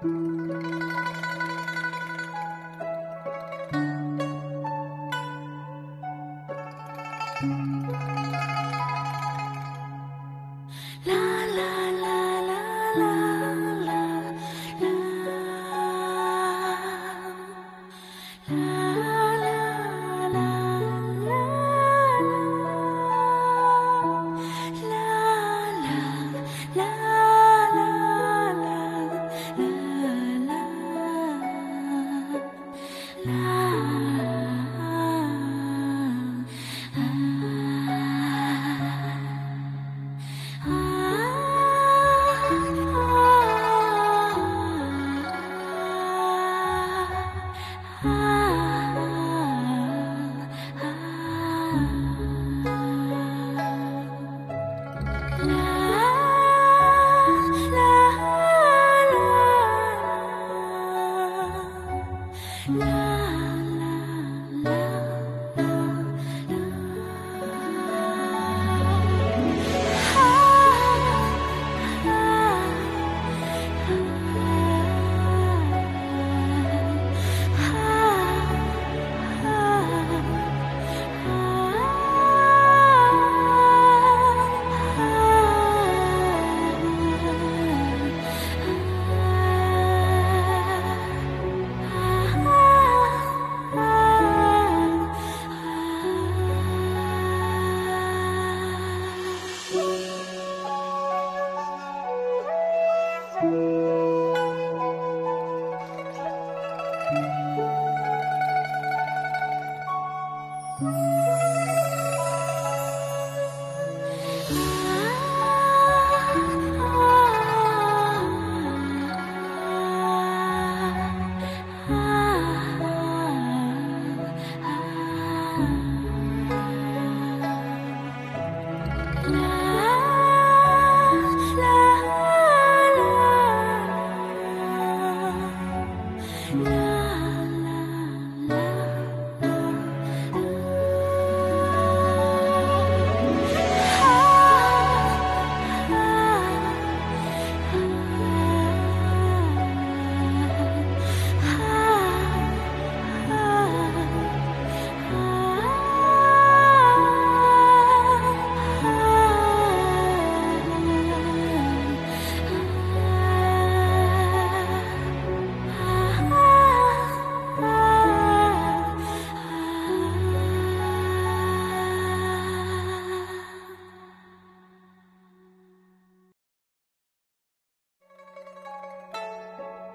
La la la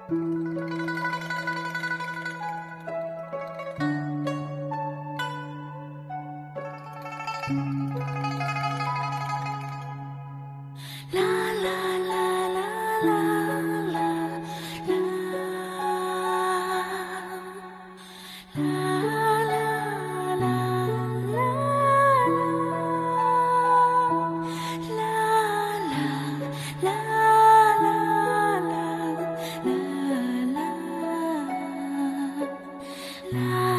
la la love.